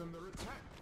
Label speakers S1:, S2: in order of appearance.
S1: is their attack.